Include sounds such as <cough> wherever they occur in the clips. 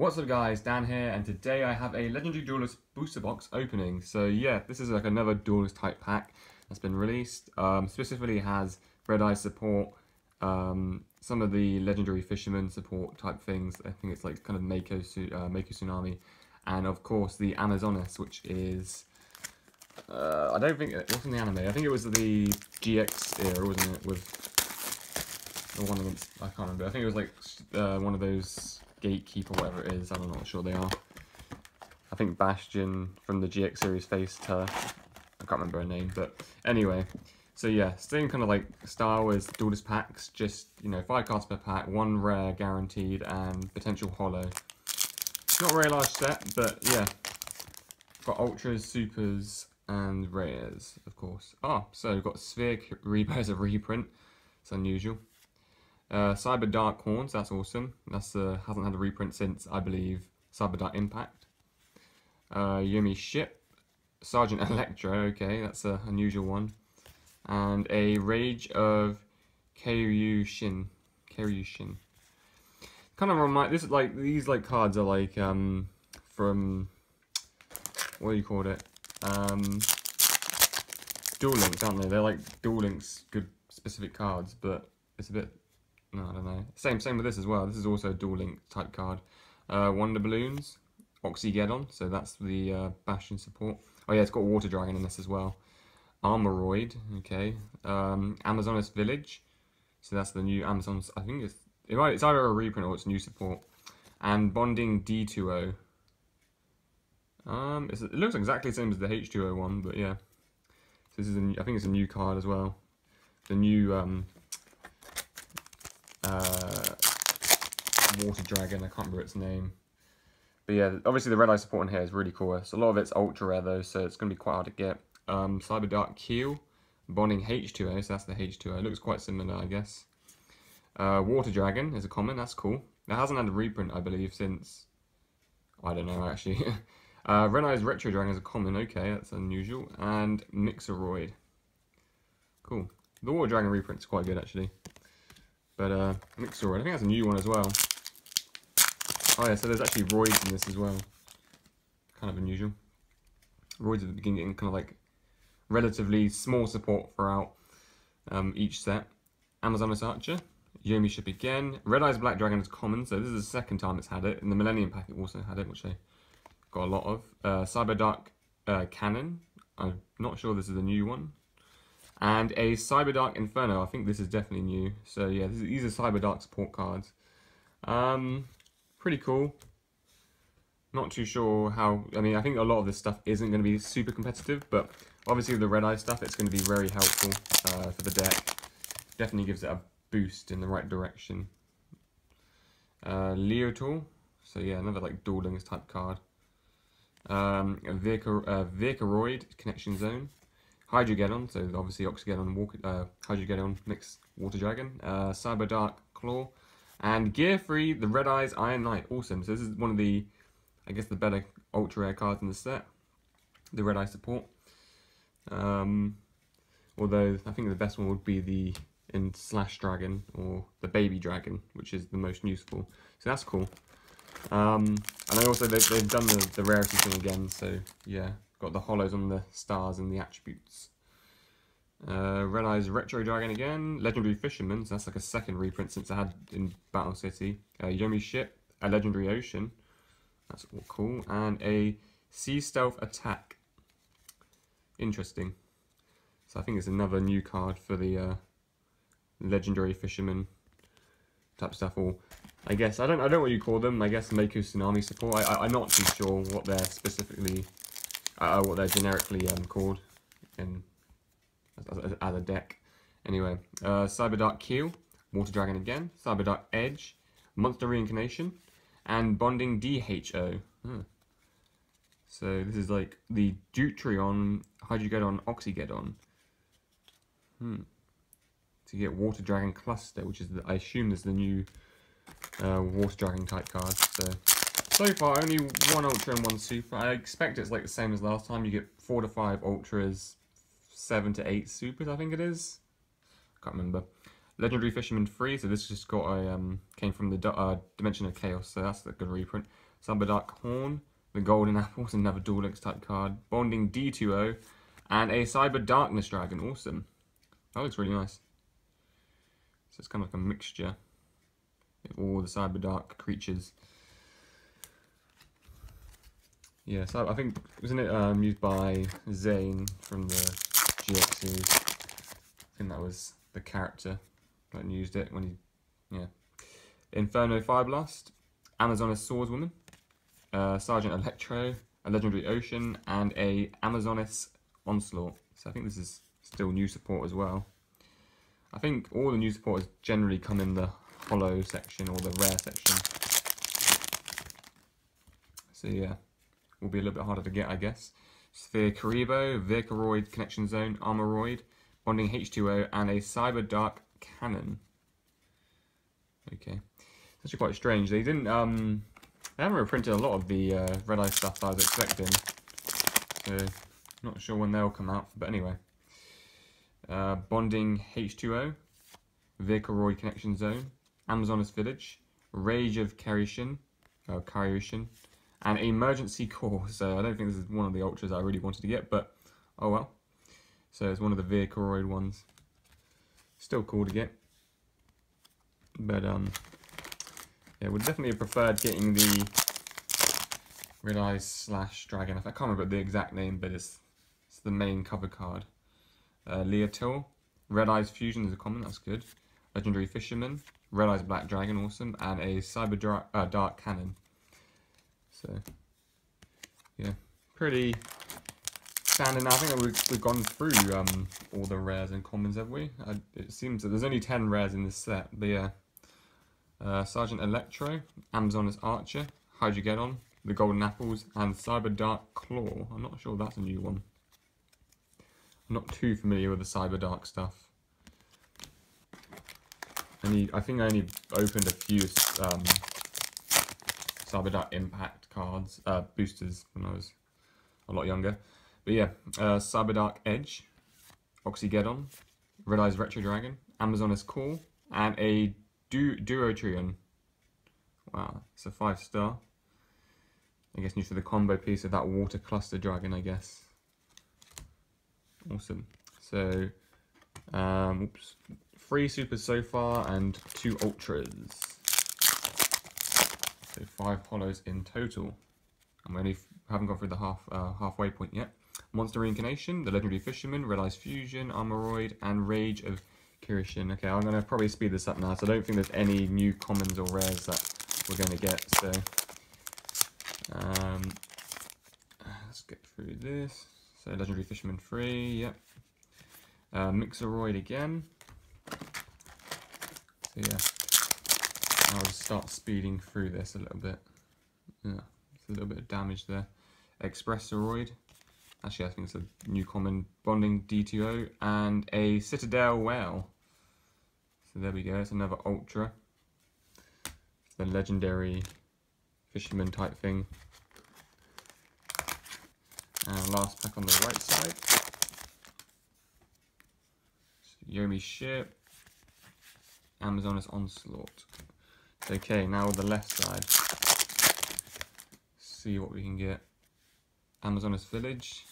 What's up guys, Dan here, and today I have a Legendary Duelist booster box opening. So yeah, this is like another Duelist type pack that's been released. Um, specifically has Red Eye support, um, some of the Legendary Fisherman support type things. I think it's like kind of Mako, uh, Mako Tsunami. And of course the Amazoness, which is... Uh, I don't think it wasn't the anime. I think it was the GX era, wasn't it? With the one against I can't remember. I think it was like uh, one of those Gatekeeper, whatever it is. I'm not sure they are. I think Bastion from the GX series faced her. I can't remember her name, but anyway. So yeah, same kind of like style as Duelist packs, just, you know, five cards per pack, one rare guaranteed, and potential holo. Not a very large set, but yeah. Got Ultras, Supers, and Rares, of course. Oh, so we've got Sphere Reaper as a reprint. It's unusual. Uh, Cyber Dark Horns, that's awesome. That's uh, hasn't had a reprint since, I believe, Cyber Dark Impact. Uh, Yomi Ship, Sergeant <laughs> Electro, okay, that's an unusual one. And a Rage of Kairyu-Shin. Shin. Kind of remind, this is like, these like cards are like, um, from, what do you call it? Um, Duel Links, aren't they? They're like Duel Links, good specific cards, but it's a bit no, I don't know. Same, same with this as well. This is also a Duel Link type card. Uh, Wonder Balloons, Oxygeddon, so that's the uh, Bastion support. Oh yeah, it's got Water Dragon in this as well. Armoroid, okay. Um, Amazoness Village, so that's the new Amazoness. I think it's it might, it's either a reprint or it's new support. And Bonding D2O. Um, it looks exactly the same as the H2O one, but yeah. So this is a, I think it's a new card as well. The new um, uh, water dragon. I can't remember its name. But yeah, obviously the red eye support in here is really cool. So a lot of it's ultra rare though, so it's going to be quite hard to get. Um, Cyber Dark Keel, Bonding H2O, so that's the H2O. It looks quite similar, I guess. Uh, Water Dragon is a common, that's cool. It hasn't had a reprint, I believe, since... I don't know, actually. <laughs> uh, Red Eye's Retro Dragon is a common, okay, that's unusual. And Mixeroid. Cool. The Water Dragon reprint is quite good, actually. But uh, Mixer, I think that's a new one as well. Oh yeah, so there's actually roids in this as well. Kind of unusual. Roids at the beginning getting kind of like relatively small support throughout um, each set. Amazoness Archer, Yomi Ship again. Red Eyes Black Dragon is common, so this is the second time it's had it. In the Millennium Pack it also had it, which I got a lot of. Uh, Cyber Dark uh, Cannon, I'm not sure this is a new one and a Cyberdark Inferno. I think this is definitely new. So yeah, is, these are Cyberdark support cards. Um, pretty cool. Not too sure how, I mean, I think a lot of this stuff isn't going to be super competitive, but obviously with the Red Eye stuff, it's going to be very helpful uh, for the deck. Definitely gives it a boost in the right direction. Uh, Leotool, so yeah, another like Duel type card. Um, uh, Connection Zone. Hydrogeddon, so obviously Oxygeddon, Walk, uh, Hydrogeddon, mixed Water Dragon, uh, Cyber Dark Claw, and Gearfried, the Red Eyes Iron Knight. Awesome. So this is one of the, I guess, the better ultra rare cards in the set. The Red Eye support. Um, although I think the best one would be the in Slash Dragon or the Baby Dragon, which is the most useful. So that's cool. Um, and I also they've, they've done the, the rarity thing again, so yeah. Got the hollows on the stars and the attributes. Uh, Red Eyes Retro Dragon again. Legendary Fisherman, so that's like a second reprint since I had in Battle City. Uh, Yomi Ship, a Legendary Ocean. That's all cool. And a Sea Stealth Attack. Interesting. So I think it's another new card for the uh, Legendary Fisherman type stuff. Or I guess I don't I don't know what you call them. I guess Mako Tsunami support. I, I I'm not too sure what they're specifically uh, what they're generically um, called in as, as, a deck. Anyway, uh, Cyberdark Keel, Water Dragon again, Cyberdark Edge, Monster Reincarnation, and Bonding DHO. Huh. So this is like the Duoterion, Hydrogeddon, Oxygeddon. Hmm. To get Water Dragon Cluster, which is, the, I assume is the new uh, Water Dragon type card. So so far, only one Ultra and one Super. I expect it's like the same as last time. You get four to five Ultras, seven to eight Supers, I think it is. I can't remember. Legendary Fisherman 3, so this just got a, um, came from the uh, Dimension of Chaos, so that's a good reprint. Cyberdark Horn, the Golden <laughs> Apples, another Links type card. Bonding D2O, and a Cyber Darkness Dragon, awesome. That looks really nice. So it's kind of like a mixture of all the Cyber Dark creatures. Yeah, so I think, wasn't it um, used by Zane from the GX series? I think that was the character that used it when he, yeah. Inferno Fireblast, Amazoness Swordswoman, uh, Sergeant Electro, a Legendary Ocean, and a Amazoness Onslaught. So I think this is still new support as well. I think all the new supporters generally come in the hollow section or the rare section. So yeah, will be a little bit harder to get, I guess. Sphere Kuriboh, Vehicroid Connection Zone, Armoroid, Bonding H2O, and a Cyber Dark Cannon. Okay, it's actually quite strange. They didn't, um, they haven't reprinted a lot of the uh, Red Eye stuff I was expecting. So, not sure when they'll come out, but anyway. Uh, bonding H2O, Vehicroid Connection Zone, Amazoness Village, Rage of Kairyu-Shin, uh, Kairyu-Shin, and Emergeroid Call. So I don't think this is one of the ultras I really wanted to get, but oh well. So it's one of the Vehicroid ones. Still cool to get. But um, yeah, would definitely have preferred getting the Red Eyes slash Dragon. I can't remember the exact name, but it's, it's the main cover card. Uh, Leotil, Red Eyes Fusion is a common, that's good. Legendary Fisherman, Red Eyes Black Dragon, awesome, and a Cyber uh, Dark Cannon. So, yeah, pretty standard. I think we've, we've gone through um, all the rares and commons, have we? I, it seems that there's only 10 rares in this set, The yeah. Uh, Sergeant Electro, Amazoness Archer, How'd You Get On, The Golden Apples, and Cyber Dark Claw. I'm not sure that's a new one. I'm not too familiar with the Cyber Dark stuff. I think I only opened a few um, Cyber Dark Impact cards, uh, boosters when I was a lot younger. But yeah, uh, Cyber Dark Edge, Oxygeddon, Red Eyes Retro Dragon, Amazoness Call, and a du Duoterion. Wow, it's a five star. I guess new for the combo piece of that Water Cluster Dragon, I guess. Awesome. So, um, oops, three supers so far and two ultras. So five hollows in total. And we only haven't gone through the half uh, halfway point yet. Monster Reincarnation, the Legendary Fisherman, Red Eyes Fusion, Armoroid, and Rage of Kairyu-Shin. Okay, I'm going to probably speed this up now, so I don't think there's any new commons or rares that we're going to get. So, um, let's get through this. So Legendary Fisherman 3, yep. Uh, Mixeroid again. So yeah, I'll just start speeding through this a little bit. Yeah, it's a little bit of damage there. Expressroid. Actually, I think it's a new common bonding D2O and a Citadel Whale. So there we go, it's another Ultra. The legendary fisherman type thing. And last pack on the right side. Yomi Ship. Amazoness Onslaught. Okay, now the left side. See what we can get. Amazoness Village.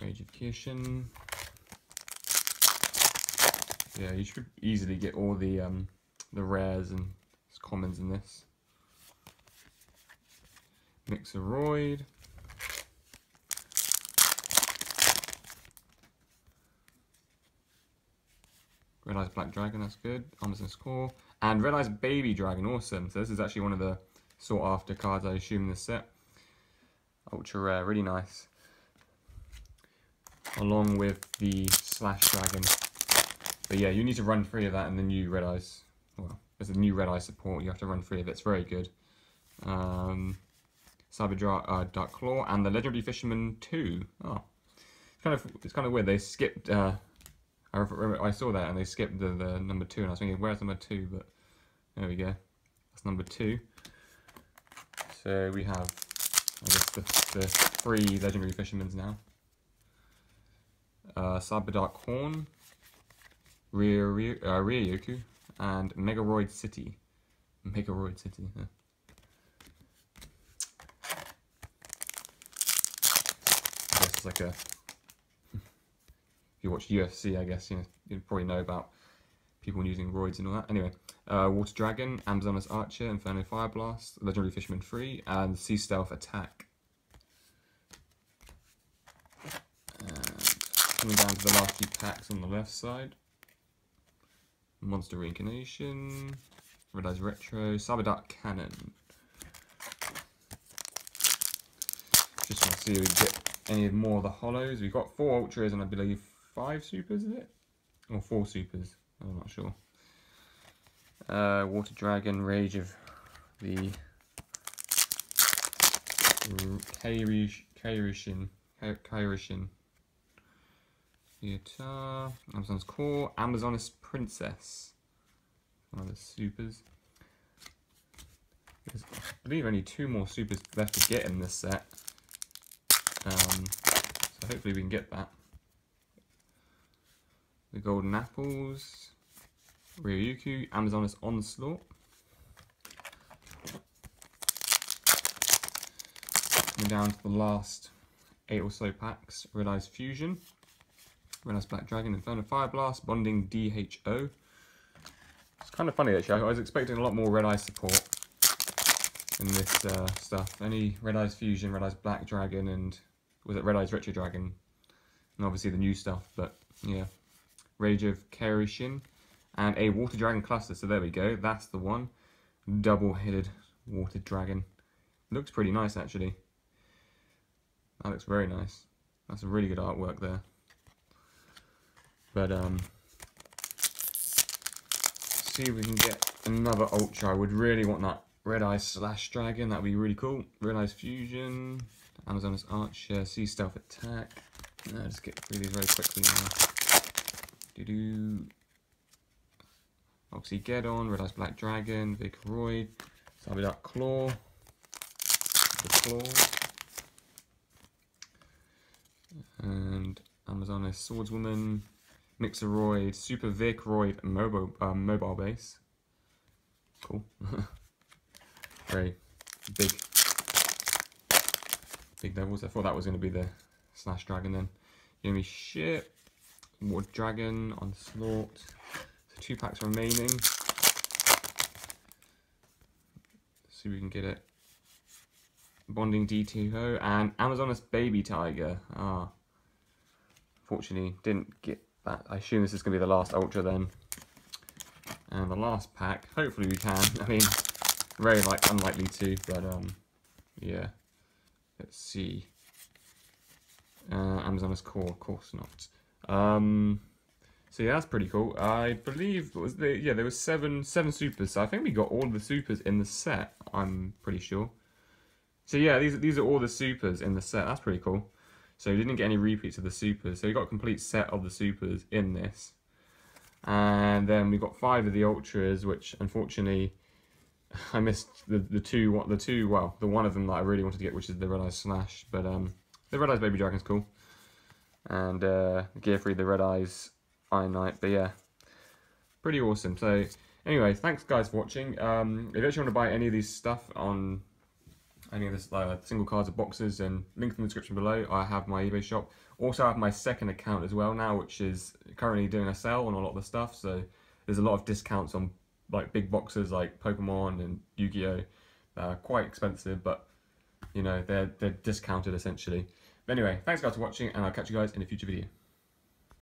Rage of Kairyu-Shin. Yeah, you should easily get all the um, the rares and commons in this. Mixeroid. Red Eyes Black Dragon, that's good. Amazoness Call. And Red Eyes Baby Dragon, awesome. So this is actually one of the sought after cards I assume in this set. Ultra rare, really nice. Along with the Slash Dragon. But yeah, you need to run three of that and the new Red Eyes. Well, there's a new Red Eye support, you have to run three of it, it's very good. Um, Cyber Dra uh, Dark Claw and the Legendary Fisherman 2. Oh, it's kind of, it's kind of weird, they skipped... Uh, I, remember, I saw that and they skipped the, the number two, and I was thinking, where's number two? But there we go. That's number two. So we have, I guess, the, the three legendary fishermen's now. Uh, Cyber Dark Horn, Ryu, uh, and Megaroid City. Megaroid City, yeah. I guess it's like a. if you watch UFC, I guess you know, you probably know about people using roids and all that. Anyway, uh, Water Dragon, Amazoness Archer, Inferno Fire Blast, Legendary Fisherman 3, and Sea Stealth Attack. And coming down to the last few packs on the left side. Monster Reincarnation, Red Eyes Retro, Cyber Dark Cannon. Just want to see if we get any more of the hollows. We've got four ultras and I believe five supers, is it? Or four supers, I'm not sure. Uh, Water Dragon, Rage of the Kairyu-Shin. Kairyu-Shin. Theater, Amazoness Call, Amazoness Princess. One of the supers. There's, I believe only two more supers left to get in this set. Um, so hopefully we can get that. The Golden Apples, Ryuku, Amazoness Onslaught. Coming down to the last eight or so packs, Red Eyes Fusion, Eyes Black Dragon, Inferno Fire Blast, Bonding DHO. It's kind of funny actually, I was expecting a lot more Red Eyes support in this uh, stuff. Any Red Eyes Fusion, Red Eyes Black Dragon, and was it Red Eyes Retro Dragon? And obviously the new stuff, but yeah. Rage of Kairyu-Shin, and a Water Dragon cluster. So there we go, that's the one. Double-headed Water Dragon. Looks pretty nice actually. That looks very nice. That's a really good artwork there. But um, see if we can get another Ultra. I would really want that Red Eyes Slash Dragon. That'd be really cool. Red Eyes Fusion, Amazoness Archer, Sea Stealth Attack. No, just get through these very quickly now. Do do. Oxygeddon, Red Eyes Black Dragon, Vehicroid, Cyberdark Claw, the Claw, and Amazoness Swordswoman, Mixeroid, Super Vehicroid, mobile, um, mobile base. Cool. <laughs> Very big, big devils. I thought that was going to be the Slash Dragon then. Give me Wood Dragon, Onslaught. So two packs remaining. see if we can get it. Bonding D2O and Amazoness Baby Tiger. Ah. Fortunately, didn't get that. I assume this is going to be the last Ultra then. And the last pack, hopefully we can. <laughs> I mean, very like unlikely to, but um, yeah. Let's see. Uh, Amazoness Call, of course not. Um, so yeah, that's pretty cool. I believe was the yeah there was seven seven supers. So I think we got all the supers in the set. I'm pretty sure. So yeah, these these are all the supers in the set. That's pretty cool. So we didn't get any repeats of the supers. So we got a complete set of the supers in this. And then we got five of the ultras, which unfortunately <laughs> I missed the the two what the two well the one of them that I really wanted to get, which is the Red Eyes Slash. But um, the Red Eyes Baby Dragon's cool, and uh, Gearfried the Red Eyes Iron Knight. But yeah, pretty awesome. So anyway, thanks guys for watching. Um, if you actually want to buy any of these stuff on any of this uh, single cards or boxes and link in the description below. I have my eBay shop. Also I have my second account as well now, which is currently doing a sale on a lot of the stuff. So there's a lot of discounts on like big boxes like Pokemon and Yu-Gi-Oh! They're quite expensive, but you know, they're, they're discounted essentially. But anyway, thanks guys for watching and I'll catch you guys in a future video.